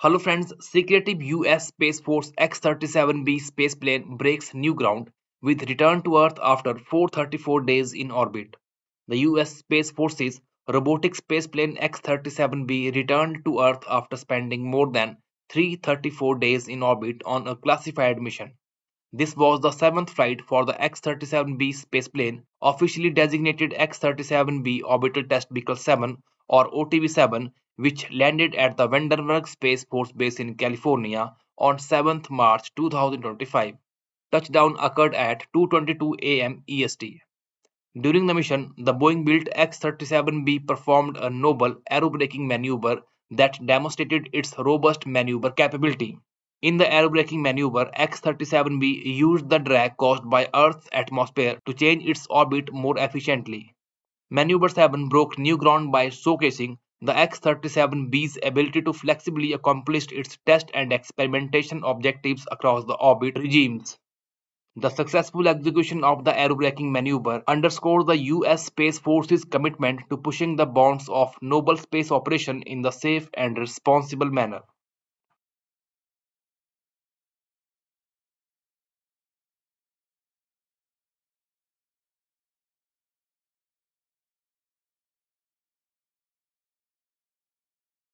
Hello friends, secretive US Space Force X-37B spaceplane breaks new ground with return to Earth after 434 days in orbit. The US Space Force's robotic spaceplane X-37B returned to Earth after spending more than 334 days in orbit on a classified mission. This was the seventh flight for the X-37B spaceplane, officially designated X-37B Orbital Test Vehicle 7 or OTV-7 which landed at the Vandenberg Space Force Base in California on 7 March 2025. Touchdown occurred at 2.22 am EST. During the mission, the Boeing-built X-37B performed a noble aerobraking maneuver that demonstrated its robust maneuver capability. In the aerobraking maneuver, X-37B used the drag caused by Earth's atmosphere to change its orbit more efficiently. Maneuver 7 broke new ground by showcasing the X-37B's ability to flexibly accomplish its test and experimentation objectives across the orbit regimes. The successful execution of the aerobraking maneuver underscores the U.S. Space Force's commitment to pushing the bounds of noble space operation in the safe and responsible manner.